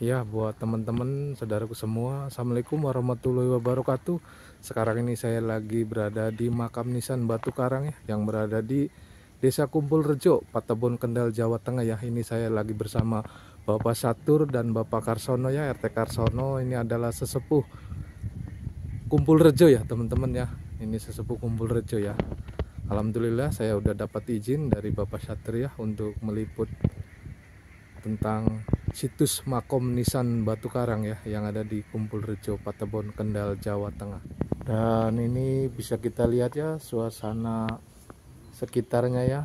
Ya, buat teman-teman, saudaraku semua, Assalamualaikum warahmatullahi wabarakatuh. Sekarang ini saya lagi berada di makam nisan Batu Karang ya, yang berada di Desa Kumpul Rejo, Patebon Kendal, Jawa Tengah ya. Ini saya lagi bersama Bapak Satur dan Bapak Karsono ya, RT Karsono. Ini adalah sesepuh Kumpul Rejo ya, teman-teman ya. Ini sesepuh Kumpul Rejo ya. Alhamdulillah saya udah dapat izin dari Bapak Satur ya untuk meliput tentang situs makom nisan Batu Karang ya yang ada di Kumpul Rejo Patebon Kendal Jawa Tengah. Dan ini bisa kita lihat ya suasana sekitarnya ya.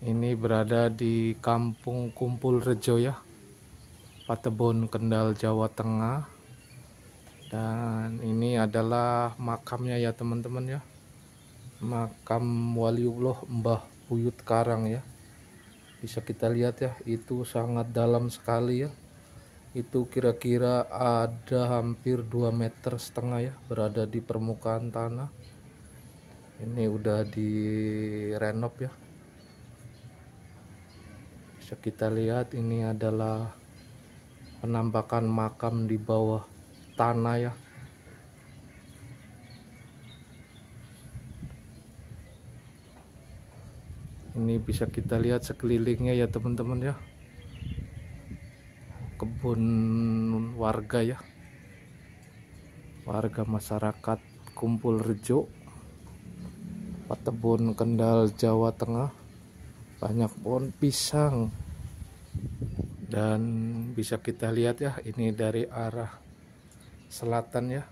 Ini berada di Kampung Kumpul Rejo ya Patebon Kendal Jawa Tengah. Dan ini adalah makamnya ya teman-teman ya. Makam waliullah Mbah buyut karang ya. Bisa kita lihat ya itu sangat dalam sekali ya. Itu kira-kira ada hampir 2 meter setengah ya berada di permukaan tanah. Ini udah di renov ya. Bisa kita lihat ini adalah penampakan makam di bawah tanah ya ini bisa kita lihat sekelilingnya ya teman-teman ya. Kebun warga ya. Warga masyarakat kumpul rejo Patebon Kendal Jawa Tengah. Banyak pohon pisang. Dan bisa kita lihat ya ini dari arah selatan ya.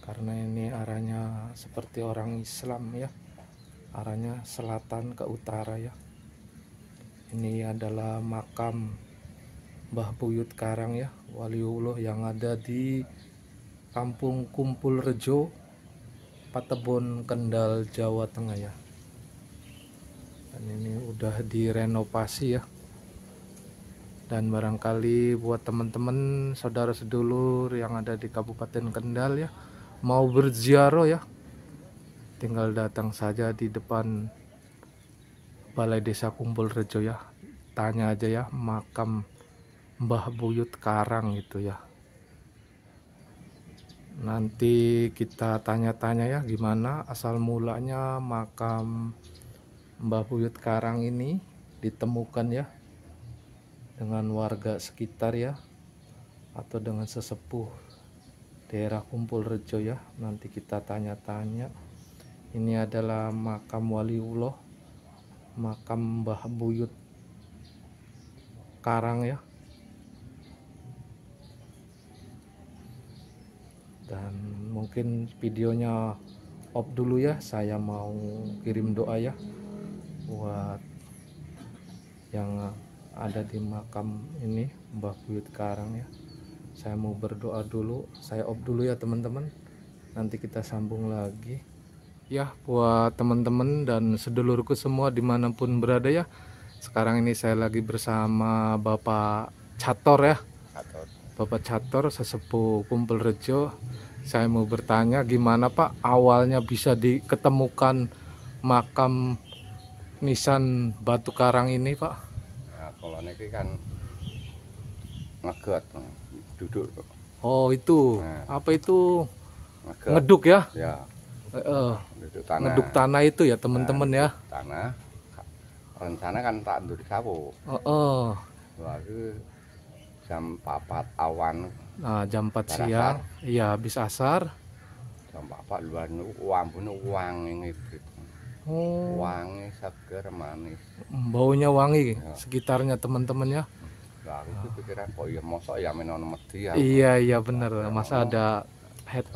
Karena ini arahnya seperti orang Islam ya arahnya selatan ke utara ya. Ini adalah makam Mbah Buyut Karang ya Waliullah yang ada di Kampung Kumpul Rejo Patebon Kendal Jawa Tengah ya. Dan ini udah direnovasi ya. Dan barangkali buat teman-teman saudara sedulur yang ada di Kabupaten Kendal ya mau berziarah ya tinggal datang saja di depan Balai Desa Kumpul Rejo ya. Tanya aja ya makam Mbah Buyut Karang itu ya. Nanti kita tanya-tanya ya gimana asal mulanya makam Mbah Buyut Karang ini ditemukan ya dengan warga sekitar ya atau dengan sesepuh daerah Kumpul Rejo ya. Nanti kita tanya-tanya ini adalah makam waliullah makam Mbah Buyut Karang ya. Dan mungkin videonya off dulu ya saya mau kirim doa ya buat yang ada di makam ini Mbah Buyut Karang ya. Saya mau berdoa dulu saya off dulu ya teman-teman. Nanti kita sambung lagi ya buat teman-teman dan sedulurku semua di mana pun berada ya. Sekarang ini saya lagi bersama Bapak Cator ya. Bapak Cator sesepuh Kumpul Rejo. Saya mau bertanya gimana Pak awalnya bisa diketemukan makam nisan batu karang ini Pak? Nah, kalau ini kan ngegot duduk oh itu. Nah. apa itu? Ngeduk ya? Ya uh, duduk tanah. Ngeduk tanah itu ya teman-teman Nah, ya tanah. Rencana kan tak ndur sapu oh, oh. lalu jam papat awan. Nah jam 4 Bar siang. iya habis asar. Jam papat luar uang uang ini oh. Wangi seger manis. Baunya wangi Ya. sekitarnya teman-teman ya. Lalu itu pikiran kok ya mosok ya menon medi ya. Iya iya bener. Masa ada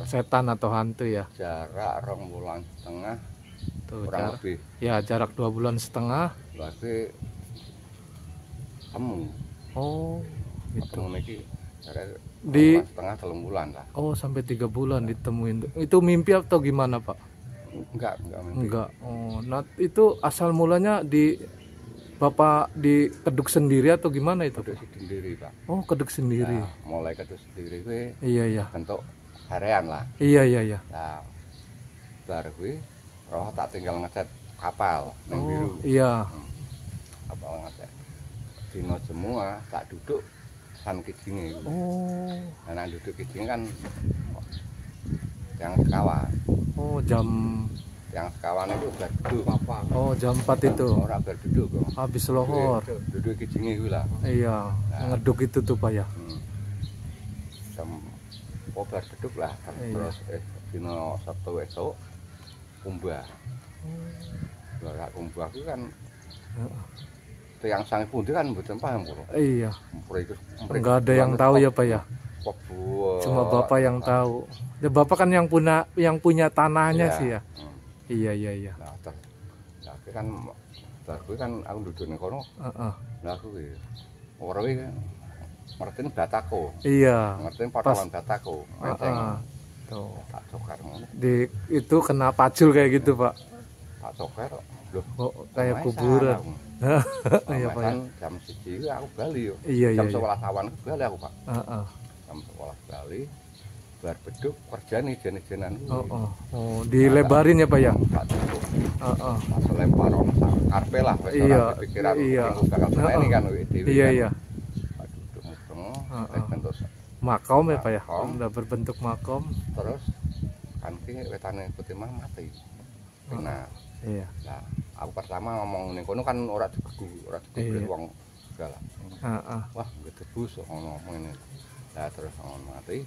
setan atau hantu ya? Jarak rong bulan setengah. Tuh kurang jarak. lebih. Ya jarak dua bulan setengah. Lagi temu. Oh itu jarak Di- setengah telung bulan lah oh sampai tiga bulan ditemuin. Itu mimpi atau gimana pak? Enggak enggak mimpi. enggak. Oh nah itu asal mulanya di bapak di keduk sendiri atau gimana itu Kedus sendiri pak. Oh keduk sendiri. Nah, mulai kedus sendiri gue iya iya. bentuk harian lah. Iya iya iya. Nah bar gue roh tak tinggal ngecat kapal biru oh iya. Apa ngajak dino semua tak duduk san kijinge. Oh, nah nang duduk kijinge kan yang sekawan. Oh jam yang sekawan itu berduduk apa? Oh jam 4 itu. orang berduduk kok. Habis lohor. duduk kijinge kuwi lah. Iya, ngeduk itu tuh Pak ya. hmm. Jam oh berduduk lah Iya. terus eh dino Sabtu esok kumbah Lah kumbah itu kan yang sange pundi kan mboten paham kok. Iya, Mriki enggak ada yang tahu ya Pak ya. Cuma Bapak yang tahu. Ya Bapak kan yang punya yang punya tanahnya Iya. sih ya. Hmm. Iya, iya, iya. Nah, ter. Nah, kan bar kan aku duduk ning kono. Heeh. Lah aku kuwi ora kuwi ngertiin batako. Iya. Ngertiin potongan batako. Menteng. Heeh. Tuh. Tak cokar ngono. Di itu kena pacul kayak gitu, Pak. Tak cokar. Loh, Oh, kayak omesan kuburan. aku. Iya, Pak ya. Omesan jam 1 jam bali yo. Iya, iya, Jam iya. 11 awan aku bali aku, Pak. Heeh. Jam 11 bali. Bar beduk kerjane jen-jenan. Oh, oh. Oh, dilebarin ya, Pak ya. Heeh. Pas lempar karpe lah Iya, iya. bakal kan. Iya, kan. iya. Duduk mudeng, Heeh. wis bentuk Makom ya, Pak ya. Udah berbentuk makom. terus kan ki wetane putih mah mati. Nah, Iya. nah aku pertama ngomong ning kono kan ora digegu, ora digegu Iya. wong segala. Heeh. Wah, gedebus kok ngono ngene. Lah terus ngono mati.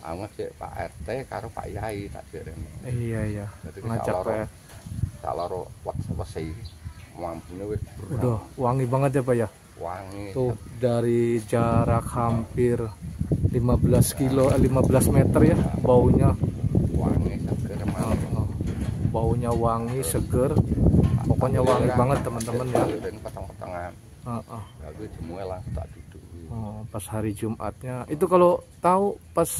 Aku ngecek Pak RT karo Pak Yai tak cek rene. Iya, iya. Jadi Ngajak Pak ya. loro, wes-wesi. Mampune wis Udah wangi banget ya, Pak ya. wangi. Tuh dari jarak hampir 15 kilo, eh, 15 meter ya baunya. wangi seger Oh, oh. Baunya wangi, seger. Pokoknya wangi banget teman-teman ya. Petang-petangan. Oh, oh. Tak duduk. Oh, pas hari Jumatnya. Itu kalau tahu pas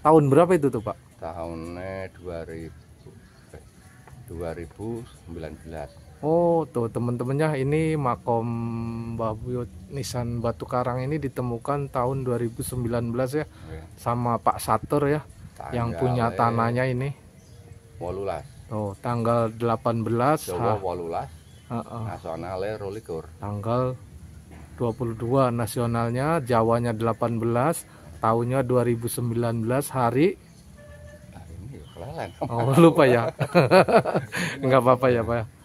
tahun berapa itu tuh, Pak? Tahunnya 2000 eh, 2019. Oh, tuh teman-temannya ini makom Mbah Buyut Nisan Batu Karang ini ditemukan tahun 2019 ya Oke. sama Pak Satur ya yang punya Tanggalnya tanahnya ini. 18. Tuh, tanggal 18 Jawa ha, 18, Heeh. nasionalnya 22. tanggal 22 nasionalnya, Jawanya 18, tahunnya 2019 hari Nah, ini kelalen. Oh, lupa ya. Enggak apa-apa ya, Pak.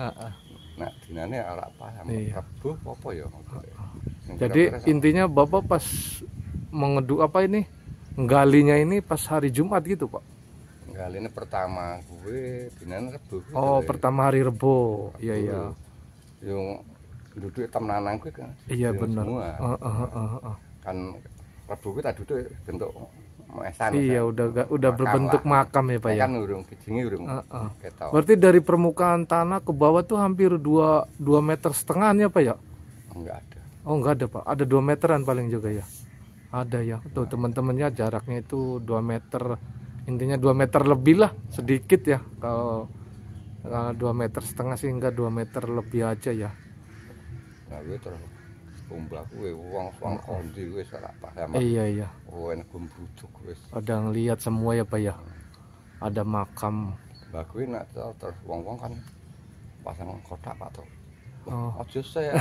Heeh. Nah, dinane ora paham. Iya. Rebuh apa ya? Yang Jadi intinya Bapak pas mengeduk apa ini? Galinya ini pas hari Jumat gitu, Pak. Kali ini pertama gue dinane rebuh. kuwi Oh, lho. pertama hari Rebo. Iya, iya. Yung duduk temenan kuwi kan. Iya yang benar. Heeh, heeh, heeh. Kan rebu kuwi tak duduk bentuk mesan. Iya, udah ga- udah Makam berbentuk lah. makam ya, Pak ya. Kan urung urung Heeh. ketok. Berarti dari permukaan tanah ke bawah tuh hampir 2 2 meter setengah ya, Pak ya? Enggak ada. Oh, enggak ada, Pak. Ada 2 meteran paling juga ya. Ada ya. Tuh teman-temannya jaraknya itu 2 meter. Intinya 2 meter lebih lah, sedikit ya. Kalau kalau 2 meter setengah sih enggak 2 meter lebih aja ya. Nah, terus kumbah kuwi wong wong kondi wis ora paham. Iya iya. Oh, enak gumbruduk wis. Ada ngelihat semua ya, Pak ya. Ada makam. Lah kuwi nak ter- terus wong-wong kan pasang kotak Pak Tok. Oh. Aja saya.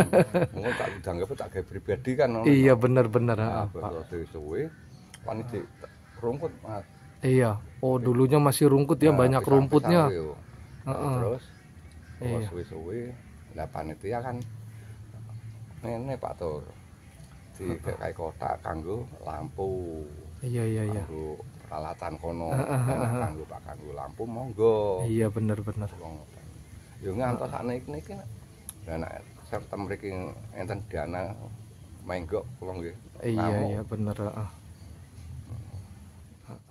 Mungkin tak dianggap tak gawe pribadi kan. Iya benar-benar Nah, ah, Pak. Pak suwe kan di Mas. Iya. Oh, dulunya masih rumput ya, Nah, banyak rumputnya. Heeh. Terus Iya. suwe-suwe lah panitia kan ngene Pak Tur. Di kayak kotak kanggo lampu. Iya iya iya. Kanggo peralatan kono. Kanggo Pak kanggo lampu monggo. Iya. Wong ngoten. Yo ngantos sakniki niki lah nek serta mriki enten dana menggok kula nggih. Iya iya benar. ah.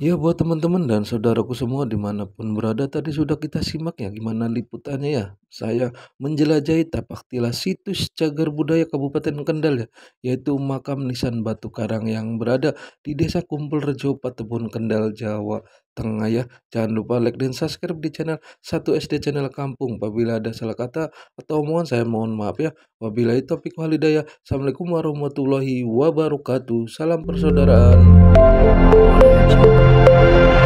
Ya buat teman-teman dan saudaraku semua di mana pun berada tadi sudah kita simak ya gimana liputannya ya. Saya menjelajahi tapaktilah situs cagar budaya Kabupaten Kendal ya. Yaitu makam Nisan Batu Karang yang berada di Desa Kumpul Rejo Patebun Kendal Jawa Tengah ya. Jangan lupa like dan subscribe di channel 1 SD channel Kampung. Apabila ada salah kata atau omongan saya mohon maaf ya. Wabillahi taufiq walhidayah. Assalamualaikum warahmatullahi wabarakatuh. Salam persaudaraan. Thank you.